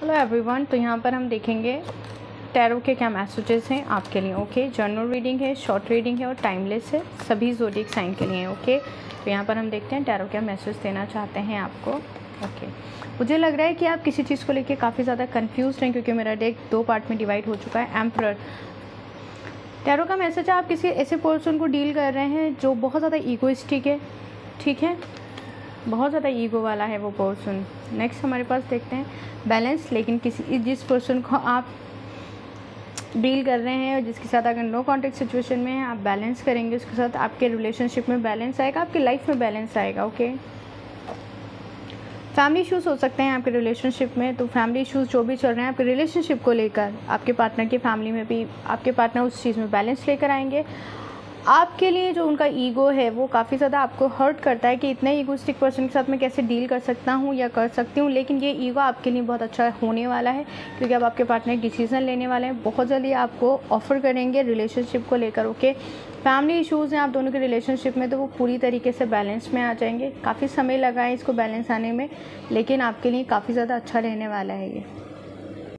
Hello everyone तो यहाँ पर हम देखेंगे टैरो के क्या मैसेजेस हैं आपके लिए ओके जर्नल रीडिंग है शॉर्ट रीडिंग है और टाइमलेस है, सभी जोडिक साइन के लिए ओके तो यहाँ पर हम देखते हैं टैरो क्या मैसेज देना चाहते हैं आपको ओके मुझे लग रहा है कि आप किसी चीज़ को लेके काफ़ी ज़्यादा कंफ्यूज हैं क्योंकि मेरा डेक दो पार्ट में डिवाइड हो चुका है एम्प्रर टैरो का मैसेज है आप किसी ऐसे पर्सन को डील कर रहे हैं जो बहुत ज़्यादा ईगोइस्टिक है, ठीक है? बहुत ज़्यादा ईगो वाला है वो पर्सन नेक्स्ट हमारे पास देखते हैं बैलेंस लेकिन किसी जिस पर्सन को आप डील कर रहे हैं और जिसके साथ अगर नो कॉन्टेक्ट सिचुएशन में है, आप बैलेंस करेंगे उसके साथ, आपके रिलेशनशिप में बैलेंस आएगा, आपकी लाइफ में बैलेंस आएगा ओके फैमिली इशूज़ हो सकते हैं आपके रिलेशनशिप में तो फैमिली इशूज़ जो भी चल रहे हैं आपके रिलेशनशिप को लेकर, आपके पार्टनर की फैमिली में भी आपके पार्टनर उस चीज़ में बैलेंस लेकर आएँगे। आपके लिए जो उनका ईगो है, वो काफ़ी ज़्यादा आपको हर्ट करता है कि इतने ईगोस्टिक पर्सन के साथ मैं कैसे डील कर सकता हूँ या कर सकती हूँ, लेकिन ये ईगो आपके लिए बहुत अच्छा होने वाला है, क्योंकि अब आपके पार्टनर डिसीज़न लेने वाले हैं। बहुत जल्दी आपको ऑफ़र करेंगे रिलेशनशिप को लेकर ओके फैमिली इशूज़ हैं, आप दोनों के रिलेशनशिप में तो वो पूरी तरीके से बैलेंस में आ जाएँगे। काफ़ी समय लगा है इसको बैलेंस आने में, लेकिन आपके लिए काफ़ी ज़्यादा अच्छा रहने वाला है ये।